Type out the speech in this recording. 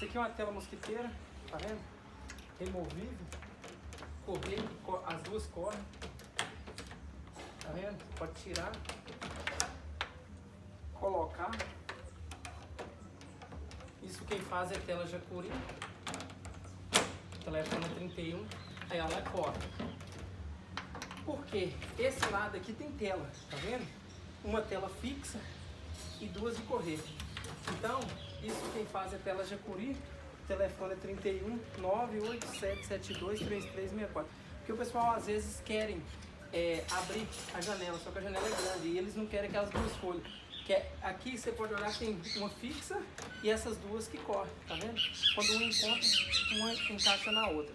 Isso aqui é uma tela mosquiteira, tá vendo? Removível. Correr, co- as duas correm. Tá vendo? Pode tirar. Colocar. Isso quem faz é tela Jacuri. Telefone 31. Aí ela corre. Porque esse lado aqui tem tela, tá vendo? Uma tela fixa e duas de correr. Então, isso quem faz é tela Jacuri, telefone é 31 98772 3364. Porque o pessoal às vezes querem é, abrir a janela, só que a janela é grande e eles não querem aquelas duas folhas. Que é- aqui você pode olhar tem uma fixa e essas duas que correm, tá vendo? Quando uma encontra, uma encaixa na outra.